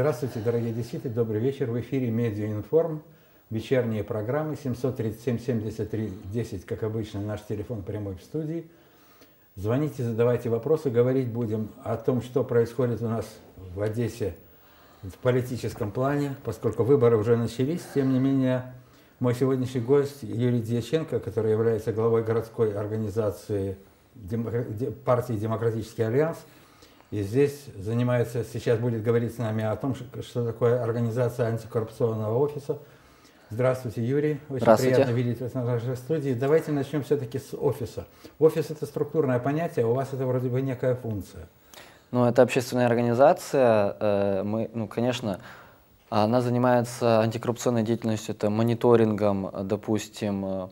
Здравствуйте, дорогие деситы, добрый вечер. В эфире Медиаинформ, вечерние программы 737-73-10, как обычно, наш телефон прямой в студии. Звоните, задавайте вопросы, говорить будем о том, что происходит у нас в Одессе в политическом плане, поскольку выборы уже начались, тем не менее, мой сегодняшний гость Юрий Дьяченко, который является главой городской организации партии «Демократический альянс», и здесь занимается, сейчас будет говорить с нами о том, что такое организация антикоррупционного офиса. Здравствуйте, Юрий. Очень Здравствуйте. приятно видеть вас на нашей студии. Давайте начнем все-таки с офиса. Офис – это структурное понятие, у вас это вроде бы некая функция. Ну, это общественная организация. Э, мы, ну, конечно, она занимается антикоррупционной деятельностью, это мониторингом, допустим, э,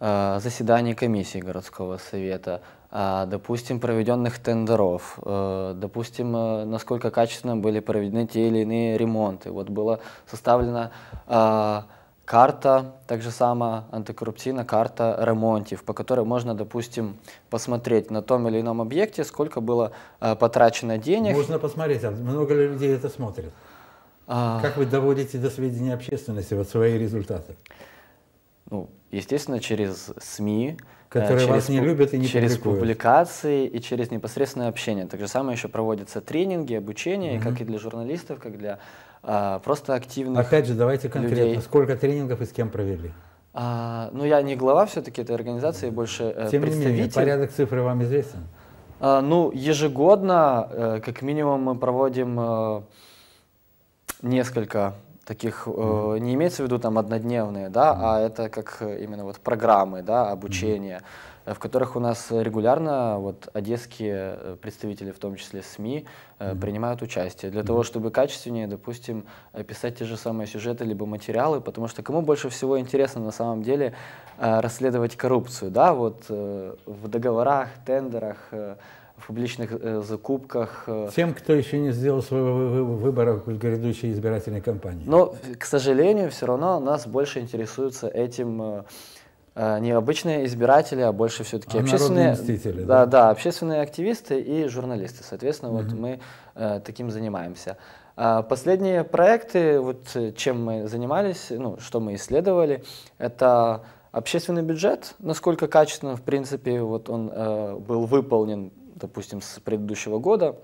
э, заседаний комиссии городского совета, а, допустим, проведенных тендеров, э, допустим, э, насколько качественно были проведены те или иные ремонты. Вот была составлена а, карта, так же само антикоррупционная карта ремонтов, по которой можно, допустим, посмотреть на том или ином объекте, сколько было э, потрачено денег. Можно посмотреть, а много ли людей это смотрят? А... Как вы доводите до сведения общественности вот свои результаты? Ну, естественно, через СМИ, Которые через, вас не любят и не Через публикуют. публикации и через непосредственное общение. Так же самое еще проводятся тренинги, обучение, угу. как и для журналистов, как для а, просто активных Опять же, давайте конкретно. Людей. Сколько тренингов и с кем провели? А, ну, я не глава все-таки этой организации, больше э, Тем представитель. не менее, порядок цифры вам известен? А, ну, ежегодно, э, как минимум, мы проводим э, несколько таких э, не имеется в виду там однодневные, да, а это как именно вот программы, да, обучения, в которых у нас регулярно вот одесские э, представители, в том числе СМИ, э, принимают участие для того, чтобы качественнее, допустим, писать те же самые сюжеты либо материалы, потому что кому больше всего интересно на самом деле э, расследовать коррупцию, да, вот в договорах, тендерах. В публичных э, закупках. Тем, кто еще не сделал своего выбора в грядущей избирательной кампании. Но, к сожалению, все равно нас больше интересуются этим э не обычные избиратели, а больше все-таки а общественные, да, да? да, общественные активисты и журналисты. Соответственно, угу. вот мы э, таким занимаемся. А последние проекты, вот чем мы занимались, ну, что мы исследовали, это общественный бюджет, насколько качественно, в принципе, вот он э, был выполнен допустим, с предыдущего года,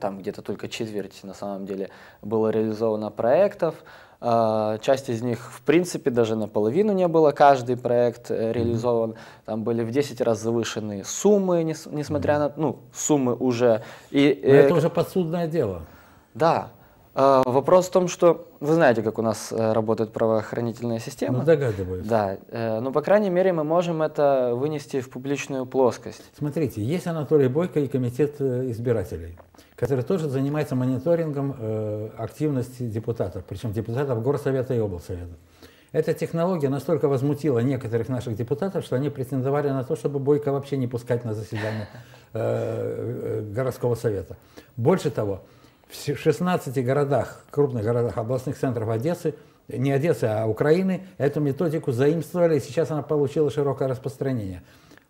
там где-то только четверть на самом деле было реализовано проектов, Часть из них, в принципе, даже наполовину не было. Каждый проект э, реализован. Там были в 10 раз завышены суммы, несмотря на ну, суммы уже. И, Но это э, уже подсудное дело. Да. А, вопрос в том, что вы знаете, как у нас э, работает правоохранительная система. Ну, догадываюсь. Да, э, но, по крайней мере, мы можем это вынести в публичную плоскость. Смотрите, есть Анатолий Бойко и комитет э, избирателей, который тоже занимается мониторингом активности депутатов, причем депутатов Горсовета и облсовета. Эта технология настолько возмутила некоторых наших депутатов, что они претендовали на то, чтобы Бойко вообще не пускать на заседание городского совета. Больше того, в 16 городах, крупных городах областных центров Одессы, не Одессы, а Украины, эту методику заимствовали, и сейчас она получила широкое распространение.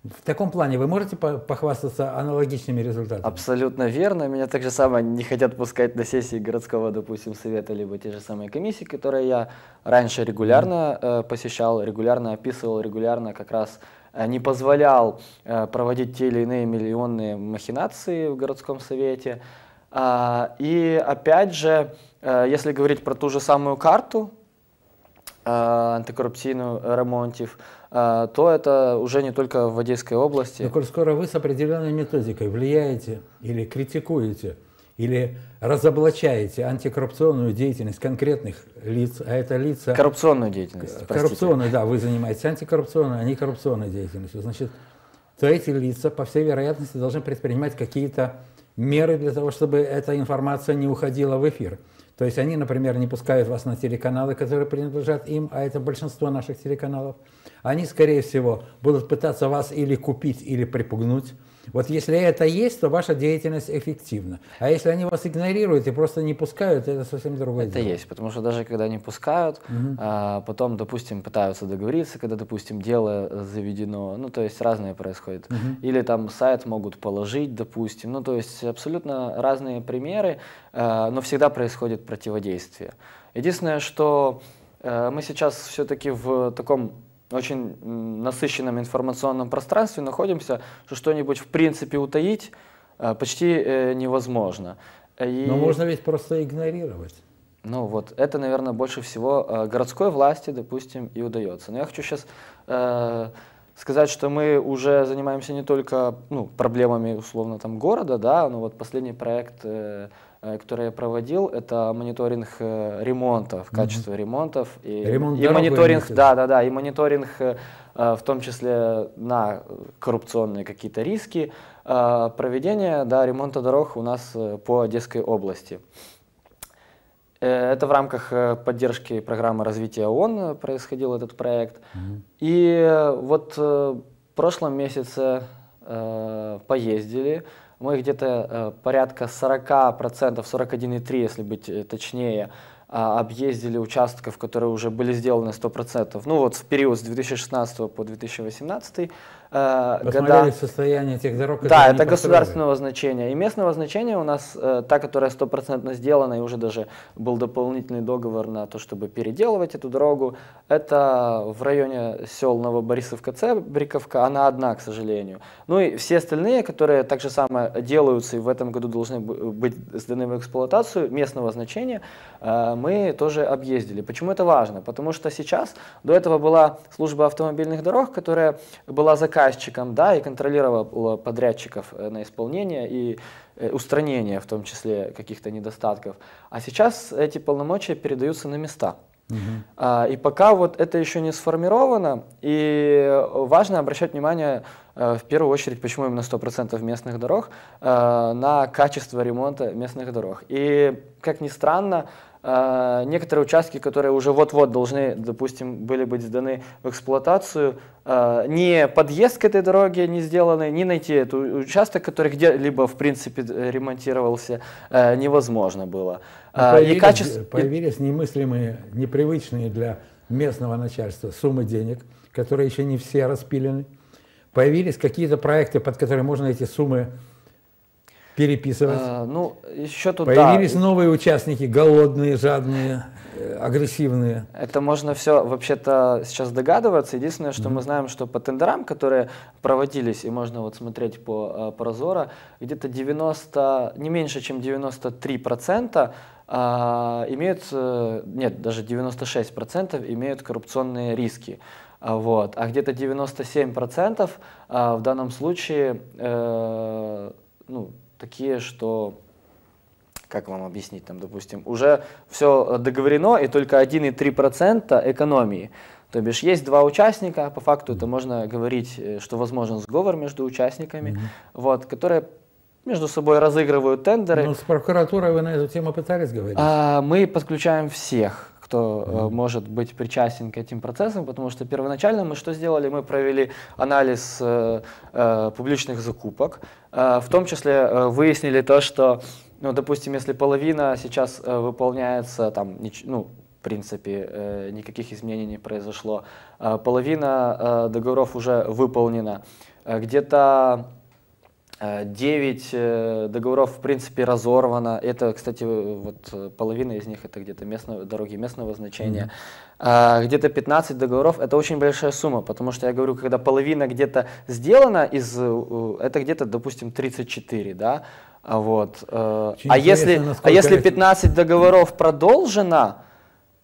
В таком плане вы можете похвастаться аналогичными результатами? Абсолютно верно. Меня так же самое не хотят пускать на сессии городского, допустим, совета, либо те же самые комиссии, которые я раньше регулярно э, посещал, регулярно описывал, регулярно как раз э, не позволял э, проводить те или иные миллионные махинации в городском совете. А, и опять же, э, если говорить про ту же самую карту э, антикоррупционную ремонтив, э, то это уже не только в Одесской области. Но коль скоро вы с определенной методикой влияете или критикуете, или разоблачаете антикоррупционную деятельность конкретных лиц, а это лица... Коррупционную деятельность, Коррупционную, да, вы занимаетесь антикоррупционной, а не коррупционной деятельностью. Значит, то эти лица, по всей вероятности, должны предпринимать какие-то меры для того, чтобы эта информация не уходила в эфир. То есть они, например, не пускают вас на телеканалы, которые принадлежат им, а это большинство наших телеканалов. Они, скорее всего, будут пытаться вас или купить, или припугнуть. Вот если это есть, то ваша деятельность эффективна. А если они вас игнорируют и просто не пускают, это совсем другое это дело. Это есть, потому что даже когда не пускают, угу. а, потом, допустим, пытаются договориться, когда, допустим, дело заведено, ну, то есть разные происходит. Угу. Или там сайт могут положить, допустим, ну, то есть абсолютно разные примеры, а, но всегда происходит противодействие. Единственное, что а, мы сейчас все-таки в таком очень насыщенном информационном пространстве находимся, что что-нибудь в принципе утаить э, почти э, невозможно. И... Но можно ведь просто игнорировать. Ну вот, это, наверное, больше всего э, городской власти, допустим, и удается. Но я хочу сейчас э, сказать, что мы уже занимаемся не только ну, проблемами, условно, там, города, да, но вот последний проект э, Э, который я проводил, это мониторинг э, ремонтов, качество mm-hmm. ремонтов и, Ремонт и мониторинг, да, да, да, и мониторинг э, в том числе на коррупционные какие-то риски проведения, да, ремонта дорог у нас по Одесской области. Это в рамках поддержки программы развития ООН происходил этот проект. Mm-hmm. И вот в прошлом месяце поездили, мы где-то э, порядка 40%, 41,3, если быть э, точнее, а, объездили участков, которые уже были сделаны 100%. Ну вот в период с 2016 по 2018 э, года. состояние тех дорог, Да, это государственного значения. И местного значения у нас э, та, которая стопроцентно сделана, и уже даже был дополнительный договор на то, чтобы переделывать эту дорогу, это в районе сел Новоборисовка, Цебриковка, она одна, к сожалению. Ну и все остальные, которые так же самое делаются и в этом году должны быть сданы в эксплуатацию местного значения, э, мы тоже объездили. Почему это важно? Потому что сейчас, до этого была служба автомобильных дорог, которая была заказана заказчиком, да, и контролировал подрядчиков э, на исполнение и э, устранение, в том числе, каких-то недостатков. А сейчас эти полномочия передаются на места. Угу. А, и пока вот это еще не сформировано, и важно обращать внимание э, в первую очередь, почему именно 100% местных дорог, на качество ремонта местных дорог. И, как ни странно, Uh, некоторые участки, которые уже вот-вот должны, допустим, были быть сданы в эксплуатацию, uh, ни подъезд к этой дороге не сделаны, ни найти этот участок, который где-либо, в принципе, ремонтировался, uh, невозможно было. Появились, и качество... появились немыслимые, непривычные для местного начальства суммы денег, которые еще не все распилены. Появились какие-то проекты, под которые можно эти суммы переписывать. А, ну, еще тут, Появились да. новые участники, голодные, жадные, э, агрессивные. Это можно все вообще-то сейчас догадываться. Единственное, что mm-hmm. мы знаем, что по тендерам, которые проводились, и можно вот смотреть по, по Прозоро, где-то 90, не меньше, чем 93% а, имеют, э, нет, даже 96% имеют коррупционные риски. А, вот. А где-то 97% а, в данном случае э, ну, такие, что как вам объяснить, там, допустим, уже все договорено, и только 1,3% экономии. То бишь есть два участника, по факту это можно говорить, э, что возможен сговор между участниками, mm-hmm. вот, которые между собой разыгрывают тендеры. Но с прокуратурой вы на эту тему пытались говорить? А, мы подключаем всех кто mm-hmm. может быть причастен к этим процессам, потому что первоначально мы что сделали? Мы провели анализ э, э, публичных закупок, э, в том числе э, выяснили то, что, ну, допустим, если половина сейчас э, выполняется, там, ну, в принципе, э, никаких изменений не произошло, э, половина э, договоров уже выполнена, э, где-то 9 э, договоров, в принципе, разорвано. Это, кстати, вот э, половина из них это где-то местные дороги местного значения. Mm-hmm. Где-то 15 договоров это очень большая сумма, потому что я говорю, когда половина где-то сделана из, э, это где-то, допустим, 34, да, а вот. Очень а если, а если 15 договоров продолжено,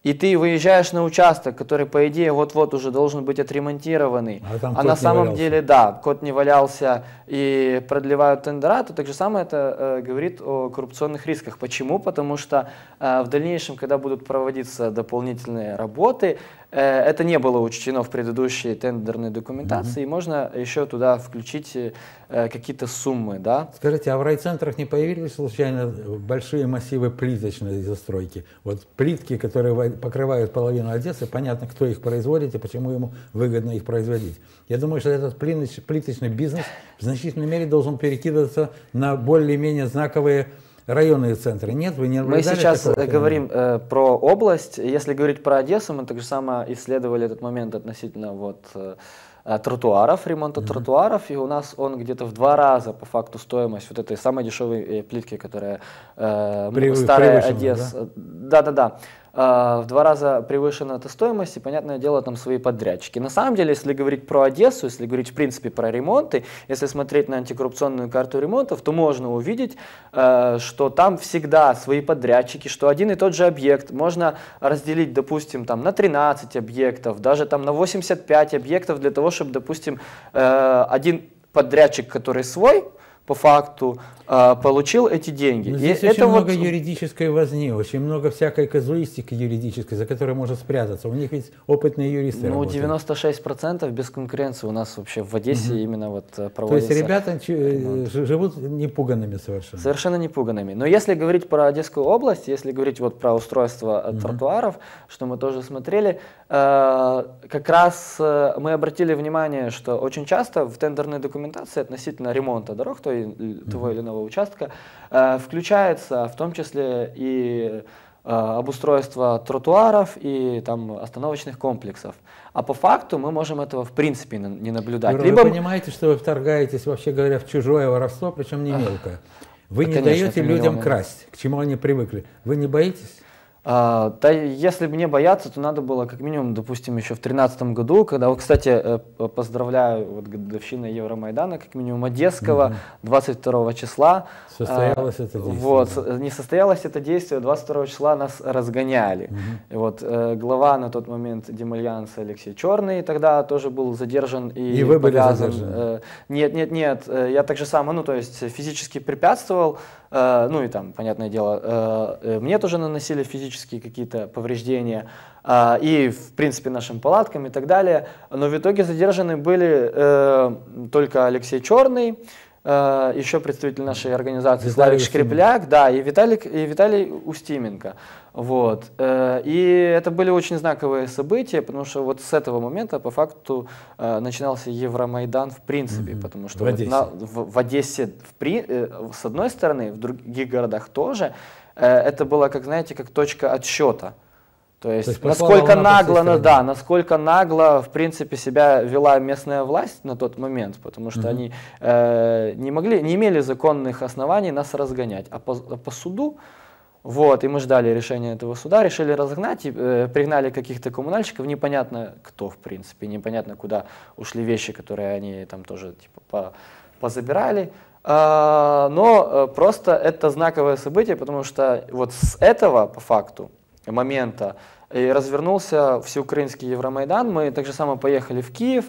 и ты выезжаешь на участок, который, по идее, вот-вот уже должен быть отремонтированный, а, а на самом деле, да, код не валялся и продлевают тендера, то так же самое это э, говорит о коррупционных рисках. Почему? Потому что э, в дальнейшем, когда будут проводиться дополнительные работы, Э, это не было учтено в предыдущей тендерной документации, mm-hmm. и можно еще туда включить э, какие-то суммы, да. Скажите, а в райцентрах не появились случайно большие массивы плиточной застройки? Вот плитки, которые покрывают половину Одессы, понятно, кто их производит и почему ему выгодно их производить. Я думаю, что этот плиточный бизнес в значительной мере должен перекидываться на более-менее знаковые районные центры. Нет, вы не Мы сейчас говорим э, про область. Если говорить про Одессу, мы так же самое исследовали этот момент относительно вот, э, э тротуаров, ремонта mm-hmm. тротуаров, и у нас он где-то в два раза по факту стоимость вот этой самой дешевой э, плитки, которая э, При, старая Одесса. Да-да-да. А, в два раза превышена эта стоимость, и, понятное дело, там свои подрядчики. На самом деле, если говорить про Одессу, если говорить, в принципе, про ремонты, если смотреть на антикоррупционную карту ремонтов, то можно увидеть, э, что там всегда свои подрядчики, что один и тот же объект можно разделить, допустим, там, на 13 объектов, даже там на 85 объектов для того, чтобы, допустим, э, один подрядчик, который свой, по факту получил эти деньги. Но здесь и очень это много вот... юридической возни, очень много всякой казуистики юридической, за которой можно спрятаться. У них ведь опытные юристы Ну, работают. 96% без конкуренции у нас вообще в Одессе угу. именно вот проводится. То есть ребята ремонт. живут непуганными совершенно. Совершенно непуганными. Но если говорить про Одесскую область, если говорить вот про устройство угу. тротуаров, что мы тоже смотрели, э, как раз э, мы обратили внимание, что очень часто в тендерной документации относительно ремонта дорог, то того или иного участка, э, включается в том числе и э, обустройство тротуаров и там остановочных комплексов. А по факту мы можем этого в принципе не наблюдать. Юра, Либо... Вы понимаете, что вы вторгаетесь, вообще говоря, в чужое воровство, причем не мелкое. Вы не конечно, даете людям красть, к чему они привыкли. Вы не боитесь? А, да, если бы не бояться, то надо было как минимум, допустим, еще в 2013 году, когда, вот, кстати, э, поздравляю, вот годовщина Евромайдана, как минимум Одесского, угу. 22 числа. Состоялось а, это действие. Вот, не состоялось это действие, 22 числа нас разгоняли. Угу. И вот э, глава на тот момент Демальянса Алексей Черный тогда тоже был задержан и, и вы были задержаны? Э, нет, нет, нет, я так же само, ну то есть физически препятствовал, Э, ну и там, понятное дело, э, мне тоже наносили физические какие-то повреждения, и, в принципе, нашим палаткам и так далее. Но в итоге задержаны были только Алексей Черный, еще представитель нашей организации Виталий Славик Шкрепляк, да, и Виталий, и Виталий Устименко. Вот. Э, и это были очень знаковые события, потому что вот с этого момента по факту э, начинался Евромайдан в принципе, mm-hmm. потому что в Одессе, вот на, в, в Одессе в при, э, с одной стороны, в других городах тоже, это было, как знаете, как точка отсчета. То есть, То есть насколько нагло, ну, да, насколько нагло, в принципе, себя вела местная власть на тот момент, потому что угу. они э, не могли, не имели законных оснований нас разгонять. А по, а по суду вот, и мы ждали решения этого суда, решили разогнать, и, э, пригнали каких-то коммунальщиков, непонятно кто, в принципе, непонятно куда ушли вещи, которые они там тоже типа по, позабирали. А, но э, просто это знаковое событие, потому что вот с этого, по факту, момента и развернулся всеукраинский Евромайдан. Мы так же само поехали в Киев,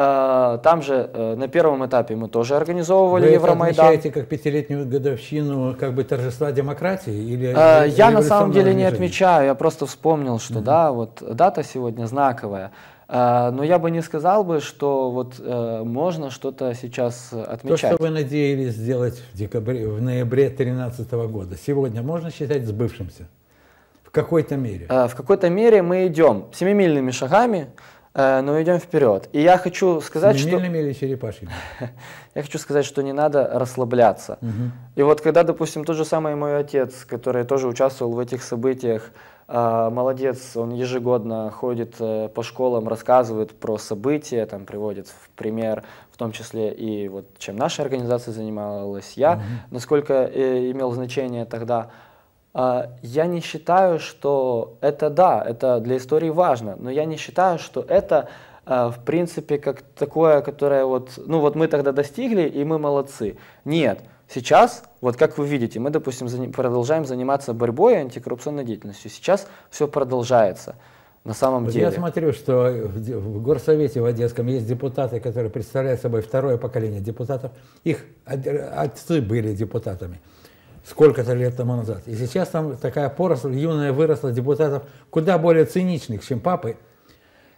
Э, там же э, на первом этапе мы тоже организовывали вы Евромайдан. Вы отмечаете как пятилетнюю годовщину как бы торжества демократии? Или, э, я на самом деле не отмечаю, я просто вспомнил, что угу. да, вот дата сегодня знаковая. Но я бы не сказал бы, что вот можно что-то сейчас отмечать. То, что вы надеялись сделать в, декабре, в ноябре 2013 года, сегодня можно считать сбывшимся? В какой-то мере? В какой-то мере мы идем семимильными шагами. Э, но идем вперед. И я хочу сказать, что... или черепашьими? я хочу сказать, что не надо расслабляться. Угу. И вот когда, допустим, тот же самый мой отец, который тоже участвовал в этих событиях, э, молодец, он ежегодно ходит э, по школам, рассказывает про события, там приводит в пример, в том числе и вот чем наша организация занималась, я, угу. насколько имел значение тогда. А, я не считаю, что это да, это для истории важно, но я не считаю, что это а, в принципе как такое, которое вот, ну вот мы тогда достигли и мы молодцы. Нет, сейчас, вот как вы видите, мы, допустим, продолжаем заниматься борьбой и антикоррупционной деятельностью. Сейчас все продолжается. На самом вот деле. Я смотрю, что в Горсовете в Одесском есть депутаты, которые представляют собой второе поколение депутатов. Их отцы были депутатами сколько-то лет тому назад. И сейчас там такая поросль юная выросла депутатов куда более циничных, чем папы,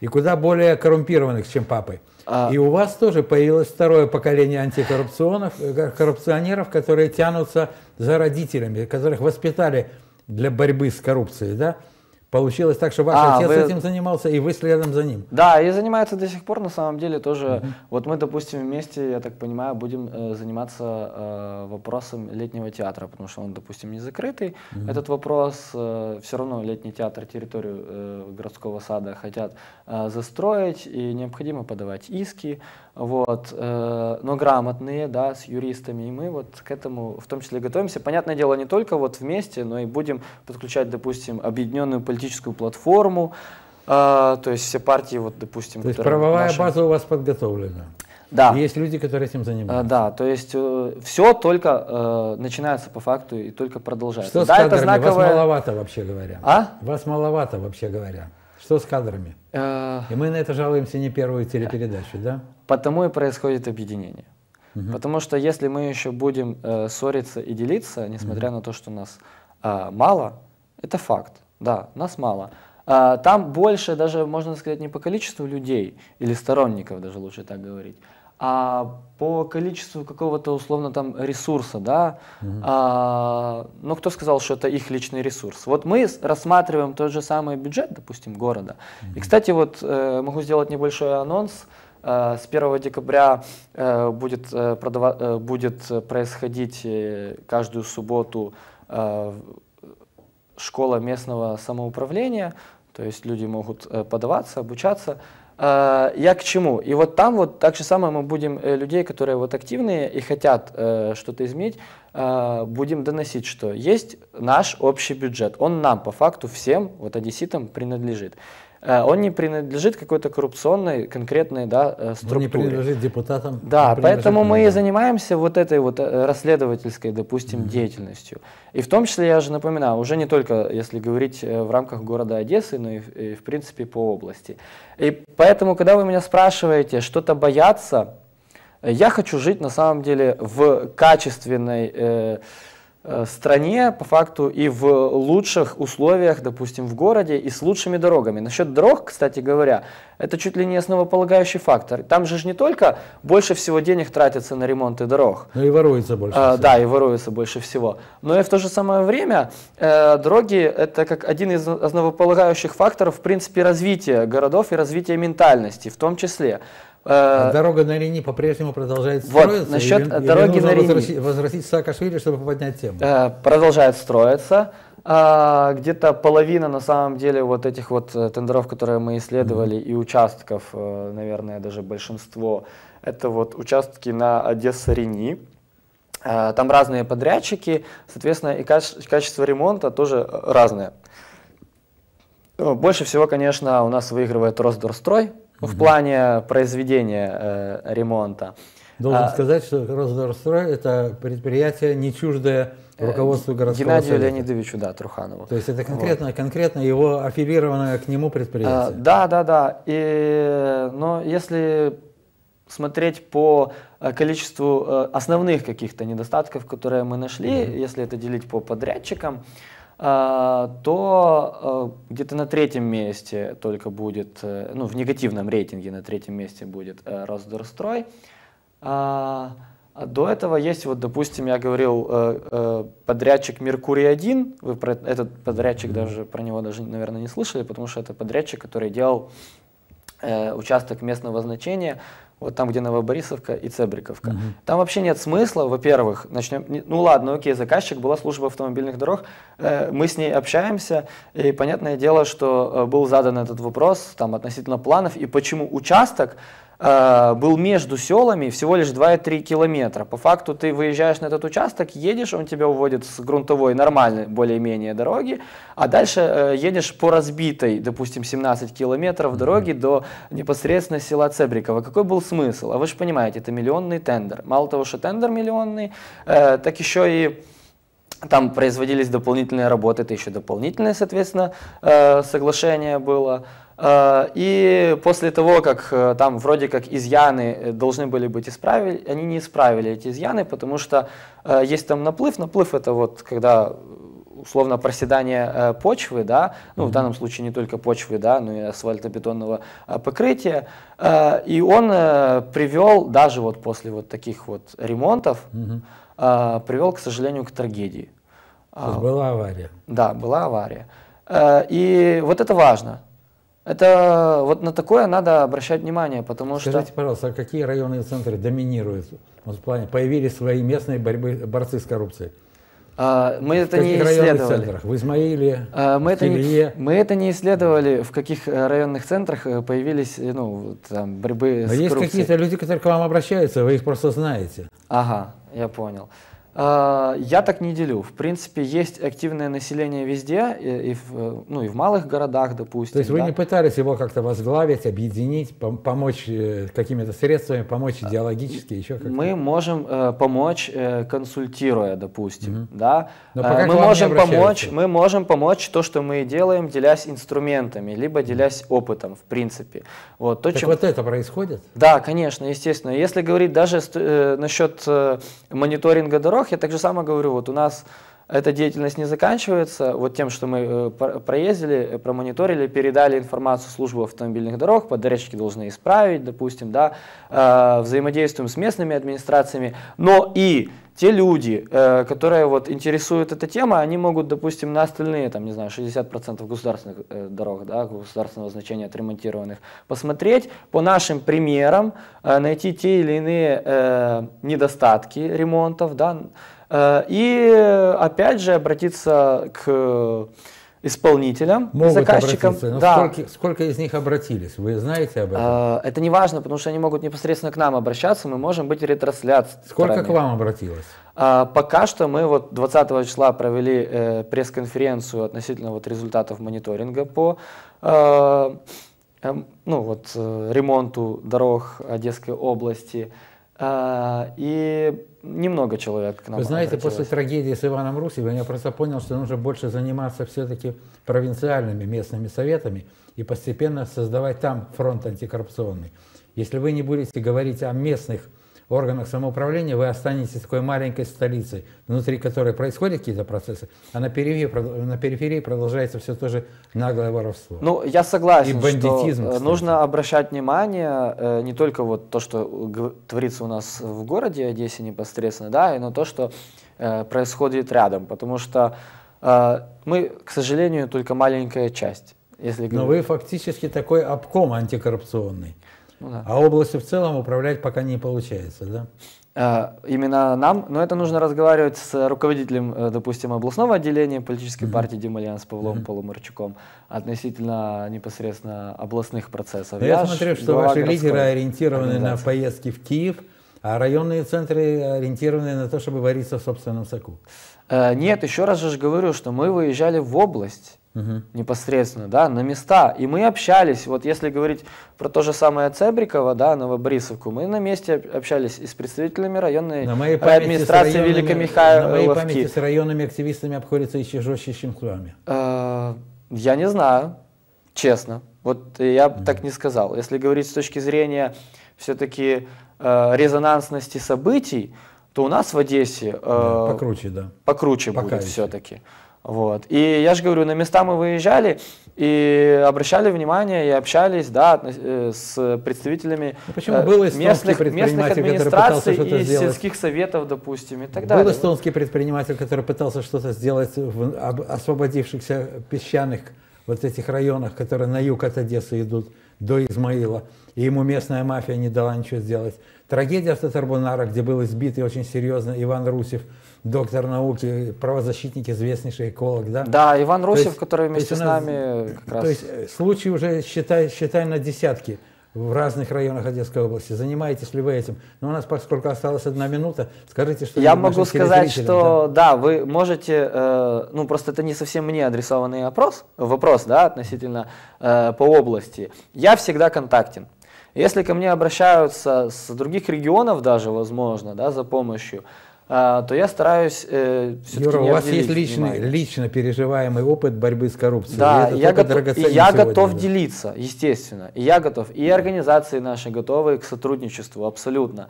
и куда более коррумпированных, чем папы. А... И у вас тоже появилось второе поколение антикоррупционеров, э, коррупционеров, которые тянутся за родителями, которых воспитали для борьбы с коррупцией, да? Получилось так, что ваш а, отец вы... этим занимался, и вы следом за ним. Да, и занимается до сих пор, на самом деле, тоже. Uh-huh. Вот мы, допустим, вместе, я так понимаю, будем э, заниматься э, вопросом летнего театра, потому что он, допустим, не закрытый. Uh-huh. Этот вопрос, э, все равно летний театр, территорию э, городского сада хотят э, застроить, и необходимо подавать иски, вот, э, но грамотные, да, с юристами, и мы вот к этому в том числе готовимся. Понятное дело, не только вот вместе, но и будем подключать, допустим, объединенную политическую платформу, э, то есть все партии, вот, допустим... То есть правовая наши... база у вас подготовлена? Да. есть люди, которые этим занимаются. А, да, то есть э, все только э, начинается по факту и только продолжается. Что да, с кадрами? Это знаковое... Вас маловато, вообще говоря. А? Вас маловато, вообще говоря. Что с кадрами? Э... И мы на это жалуемся не первую телепередачу, да? Потому и происходит объединение. Угу. Потому что если мы еще будем э, ссориться и делиться, несмотря угу. на то, что нас э, мало, это факт. Да, нас мало. А, там больше, даже можно сказать, не по количеству людей или сторонников, даже лучше так говорить, а по количеству какого-то условно там ресурса, да. Угу. А, ну, кто сказал, что это их личный ресурс? Вот мы рассматриваем тот же самый бюджет, допустим, города. Угу. И, кстати, вот э, могу сделать небольшой анонс. Э, с 1 декабря э, будет, э, продава- будет происходить каждую субботу школа местного самоуправления, то есть люди могут подаваться, обучаться. Я к чему? И вот там вот так же самое мы будем людей, которые вот активные и хотят что-то изменить, будем доносить, что есть наш общий бюджет. Он нам по факту всем, вот одесситам, принадлежит. Э, он не принадлежит какой-то коррупционной конкретной да, структуре. Э, он не принадлежит депутатам. Да, поэтому мы и занимаемся вот этой вот э, расследовательской, допустим, mm-hmm. деятельностью. И в том числе, я же напоминаю, уже не только, если говорить в рамках города Одессы, но и, и в принципе по области. И поэтому, когда вы меня спрашиваете, что-то бояться, я хочу жить на самом деле в качественной... Э, Э, стране, по факту, и в лучших условиях, допустим, в городе, и с лучшими дорогами. Насчет дорог, кстати говоря, это чуть ли не основополагающий фактор. Там же не только больше всего денег тратится на ремонты дорог. Но и воруется больше а, всего. Да, и воруется больше всего. Но и в то же самое время э, дороги – это как один из основополагающих факторов, в принципе, развития городов и развития ментальности в том числе. А э, дорога на Рени по-прежнему продолжает строиться? Вот, насчет или, дороги или на Рени. Возвратить, Саакашвили, чтобы поднять тему? Э, продолжает строиться. А, где-то половина, на самом деле, вот этих вот э, тендеров, которые мы исследовали, mm-hmm. и участков, наверное, даже большинство, это вот участки на Одесса-Рени. Там разные подрядчики, соответственно, и качество ремонта тоже разное. Больше всего, конечно, у нас выигрывает Росдорстрой, в плане произведения э, ремонта. Должен а, сказать, что Росдорстрой – это предприятие не чуждое э, руководству городского Геннадию совета. Леонидовичу, да, Труханову. То есть это конкретно, вот. конкретно его аффилированное к нему предприятие. А, да, да, да. И, но если смотреть по э, количеству э, основных каких-то недостатков, которые мы нашли, mm-hmm. если это делить по подрядчикам, то э, где-то на третьем месте только будет, э, ну, в негативном рейтинге на третьем месте будет э, Росдорстрой. А, а до этого есть, вот, допустим, я говорил, подрядчик Меркурий-1, вы про этот подрядчик даже, про него даже, наверное, не слышали, потому что это подрядчик, который делал участок местного значения вот там, где Новоборисовка и Цебриковка. Угу. Там вообще нет смысла, во-первых, начнем, ну ладно, окей, заказчик, была служба автомобильных дорог, э, мы с ней общаемся, и понятное дело, что э, был задан этот вопрос там относительно планов, и почему участок Э, был между селами всего лишь 2,3 километра. По факту ты выезжаешь на этот участок, едешь, он тебя уводит с грунтовой нормальной более-менее дороги, а дальше э, едешь по разбитой, допустим, 17 километров дороги до непосредственно села Цебриково. Какой был смысл? А вы же понимаете, это миллионный тендер. Мало того, что тендер миллионный, э, так еще и там производились дополнительные работы, это еще дополнительное, соответственно, соглашение было. Э, и после того, как э, там вроде как изъяны э, должны были быть исправили, они не исправили эти изъяны, потому что есть там наплыв. Наплыв это вот когда условно проседание почвы, да, ну в данном случае не только почвы, да, но и асфальтобетонного покрытия, и он привел даже вот после вот таких вот ремонтов, угу. привел, к сожалению, к трагедии. То есть была авария. Да, была авария. Э, и вот это важно. Это вот на такое надо обращать внимание, потому Скажите, что... Скажите, пожалуйста, а какие районные центры доминируют? в плане появились свои местные борьбы, борцы с коррупцией? А, мы это в не исследовали. центрах? В Измаиле, а, мы, это не, мы это не исследовали, в каких э, районных центрах э, появились ну, там, борьбы Но с есть какие-то люди, которые к вам обращаются, вы их просто знаете. Ага, я понял. А, я так не делю. В принципе, есть активное население везде, и, и, в, ну, и в малых городах, допустим. То есть да? вы не пытались его как-то возглавить, объединить, пом помочь э, какими-то средствами, помочь идеологически, еще как-то? Мы можем э, помочь, э, консультируя, допустим. Угу. Да? Но пока э, мы, можем помочь, мы можем помочь то, что мы делаем, делясь инструментами, либо делясь опытом, в принципе. Вот, то, так чем... вот это происходит? Да, конечно, естественно. Если говорить даже э, насчет э, мониторинга дорог, дорог, я так же само говорю, вот у нас эта деятельность не заканчивается вот тем, что мы э, проездили, э, промониторили, передали информацию службу автомобильных дорог, подрядчики должны исправить, допустим, да, э, взаимодействуем с местными администрациями, но и те люди, которые вот интересуют эта тема, они могут, допустим, на остальные, там, не знаю, 60% государственных дорог, да, государственного значения отремонтированных, посмотреть по нашим примерам, найти те или иные недостатки ремонтов, да, Э, и опять же обратиться к исполнителям, Могут заказчикам. Но да. сколько, сколько из них обратились? Вы знаете об этом? Э, это не важно, потому что они могут непосредственно к нам обращаться, мы можем быть ретрансляцией. Сколько к вам обратилось? Э, пока что мы вот 20 числа провели пресс-конференцию относительно вот результатов мониторинга по эм, ну, вот, ремонту дорог Одесской области. И немного человек к нам Вы знаете, после трагедии с Иваном Русевым я просто понял, что нужно больше заниматься все-таки провинциальными местными советами и постепенно создавать там фронт антикоррупционный. Если вы не будете говорить о местных органах самоуправления, вы останетесь такой маленькой столицей, внутри которой происходят какие-то процессы, а на периферии, на периферии продолжается все то же наглое воровство. Ну, я согласен, И бандитизм, что кстати. нужно обращать внимание э, не только вот то, что творится у нас в городе Одессе непосредственно, да, на то, что э, происходит рядом, потому что э, мы, к сожалению, только маленькая часть. Если Но вы фактически такой обком антикоррупционный. Ну, да. А областью в целом управлять пока не получается, да? А, именно нам, но это нужно разговаривать с руководителем, э, допустим, областного отделения политической mm-hmm. партии Демальян с Павлом mm-hmm. Полумарчуком относительно непосредственно областных процессов. Я, Я смотрю, что ваши лидеры ориентированы на поездки в Киев, а районные центры ориентированы на то, чтобы вариться в собственном соку. Э, нет, еще раз же говорю, что мы выезжали в область угу. непосредственно, да, на места. И мы общались, вот если говорить про то же самое Цебрикова, да, Новобрисовку, мы на месте общались и с представителями районной на моей администрации районами, Великомихайловки. На моей памяти с районными активистами обходится еще жестче, чем с. Э, я не знаю, честно. Вот я угу. так не сказал. Если говорить с точки зрения все-таки э, резонансности событий, то у нас в Одессе э, покруче, да. покруче Пока будет все-таки. Вот. И я же говорю, на места мы выезжали и обращали внимание и общались да, э, с представителями ну, Почему? Был местных, местных администраций и сделать. сельских советов, допустим, и так далее. Был эстонский предприниматель, который пытался что-то сделать в освободившихся песчаных вот этих районах, которые на юг от Одессы идут, до Измаила. И ему местная мафия не дала ничего сделать. Трагедия в Татарбунара, где был избит и очень серьезно Иван Русев – доктор науки, правозащитник, известнейший эколог, да? Да, Иван Русев, есть, который вместе с нами как раз... То есть э, случаи уже считай, считай на десятки в разных районах Одесской области. Занимаетесь ли вы этим? Но у нас, поскольку осталась одна минута, скажите, что Я могу сказать, что да? да, вы можете, э, ну просто это не совсем мне адресованный вопрос, вопрос, да, относительно э, по области. Я всегда контактен. Если ко мне обращаются с других регионов даже, возможно, да, за помощью, то я стараюсь э, Юра, у вас есть личный, лично переживаемый опыт борьбы с коррупцией. Да, и я, готов, и я готов да. делиться, естественно. И я готов. И организации наши готовы к сотрудничеству, абсолютно.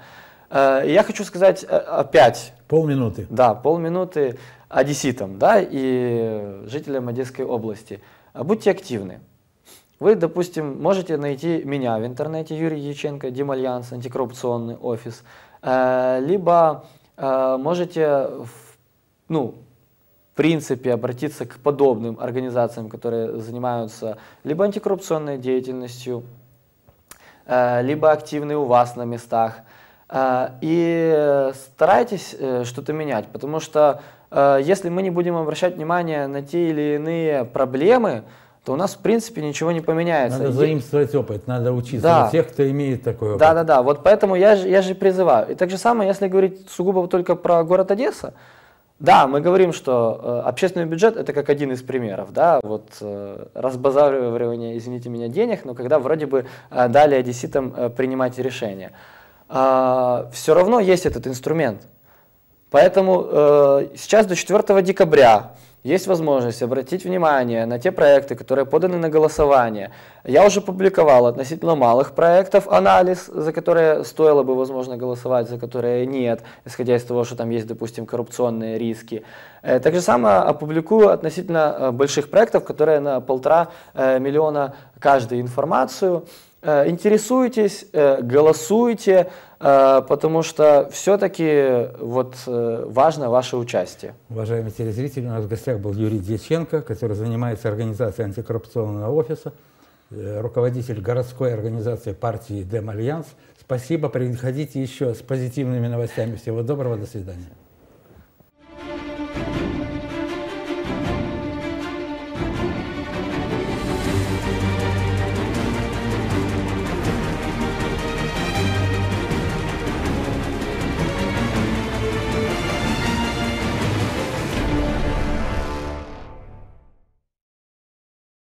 Э, я хочу сказать э, опять. Полминуты. Да, полминуты одесситам, да, и жителям Одесской области. Будьте активны. Вы, допустим, можете найти меня в интернете, Юрий Яченко, Димальянс, антикоррупционный офис, э, либо можете ну, в принципе обратиться к подобным организациям, которые занимаются либо антикоррупционной деятельностью, э, либо активны у вас на местах. Э, и старайтесь э, что-то менять, потому что если мы не будем обращать внимание на те или иные проблемы, то у нас, в принципе, ничего не поменяется. Надо заимствовать опыт, надо учиться да. у тех, кто имеет такой опыт. Да, да, да. Вот поэтому я же, я же призываю. И так же самое, если говорить сугубо только про город Одесса, да, мы говорим, что э, общественный бюджет это как один из примеров, да, вот э, разбазаривание, извините меня, денег, но когда вроде бы э, дали одесситам э, принимать решения. Э, все равно есть этот инструмент. Поэтому э, сейчас до 4 декабря есть возможность обратить внимание на те проекты, которые поданы на голосование. Я уже публиковал относительно малых проектов анализ, за которые стоило бы, возможно, голосовать, за которые нет, исходя из того, что там есть, допустим, коррупционные риски. Э, так же самое опубликую относительно э, больших проектов, которые на полтора э, миллиона каждый информацию. Интересуйтесь, голосуйте, потому что все-таки вот важно ваше участие. Уважаемые телезрители, у нас в гостях был Юрий Дьяченко, который занимается организацией антикоррупционного офиса, руководитель городской организации партии Дем Альянс. Спасибо, приходите еще с позитивными новостями. Всего доброго, до свидания.